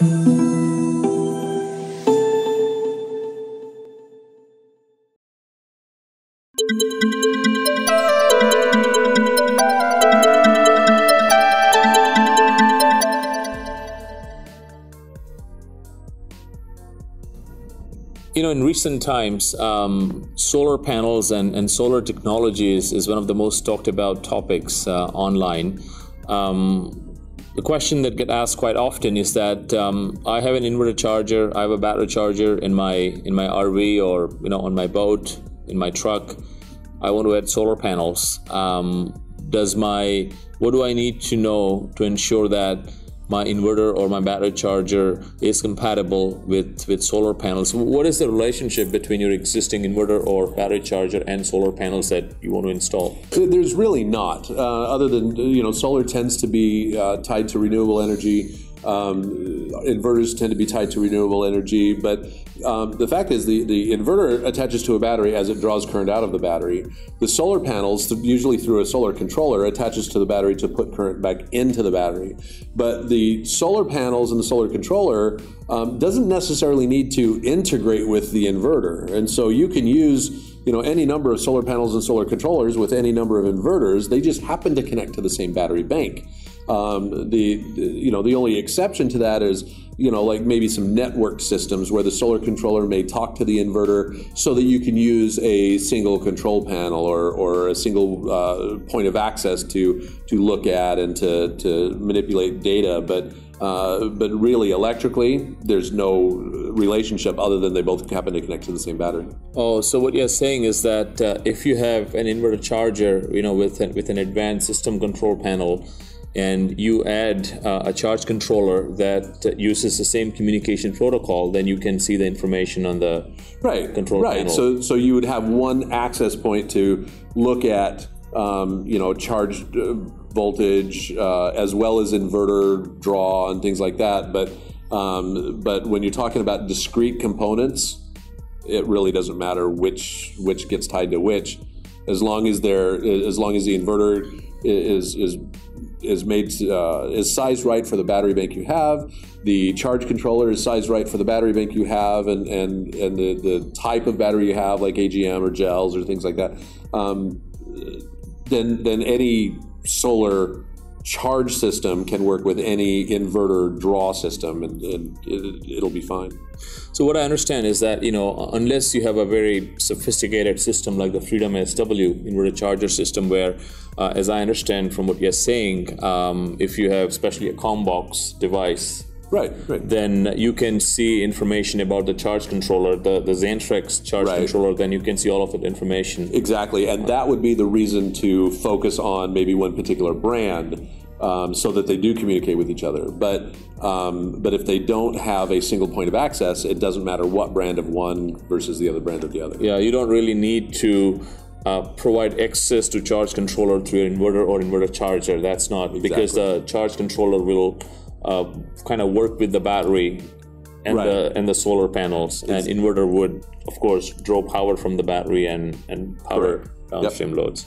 You know, in recent times, um, solar panels and, and solar technologies is one of the most talked about topics uh, online. Um, the question that get asked quite often is that um, I have an inverter charger, I have a battery charger in my in my RV or you know on my boat, in my truck. I want to add solar panels. Um, does my what do I need to know to ensure that my inverter or my battery charger is compatible with with solar panels. What is the relationship between your existing inverter or battery charger and solar panels that you want to install? There's really not uh, other than you know solar tends to be uh, tied to renewable energy. Um, inverters tend to be tied to renewable energy, but um, the fact is the, the inverter attaches to a battery as it draws current out of the battery. The solar panels, usually through a solar controller, attaches to the battery to put current back into the battery. But the solar panels and the solar controller um, doesn't necessarily need to integrate with the inverter. And so you can use you know any number of solar panels and solar controllers with any number of inverters. They just happen to connect to the same battery bank. Um, the, the, you know the only exception to that is you know like maybe some network systems where the solar controller may talk to the inverter so that you can use a single control panel or, or a single uh, point of access to to look at and to, to manipulate data. But uh, but really electrically there's no relationship other than they both happen to connect to the same battery. Oh so what you're saying is that uh, if you have an inverter charger you know with an, with an advanced system control panel and you add uh, a charge controller that uses the same communication protocol, then you can see the information on the right control right. panel. So so you would have one access point to look at um, you know charge uh, voltage uh, as well as inverter draw and things like that. But um, but when you're talking about discrete components, it really doesn't matter which which gets tied to which, as long as they're as long as the inverter is is is made uh, is sized right for the battery bank you have. The charge controller is sized right for the battery bank you have, and and and the, the type of battery you have, like AGM or gels or things like that. Um, then then any solar charge system can work with any inverter draw system and, and it, will be fine. So what I understand is that you know unless you have a very sophisticated system like the Freedom SW inverter charger system, where uh, as I understand from what you're saying, um, if you have especially a COMBOX device. Right, right. Then you can see information about the charge controller, the, the Xantrex charge right. controller, then you can see all of that information. Exactly, and that would be the reason to focus on maybe one particular brand um, so that they do communicate with each other. But um, but if they don't have a single point of access, it doesn't matter what brand of one versus the other brand of the other. Yeah, you don't really need to. Uh, provide access to charge controller through your inverter or inverter charger. That's not exactly. because the charge controller will uh, kind of work with the battery and right. the and the solar panels. It's, and inverter would, of course, draw power from the battery and and power downstream yep. loads.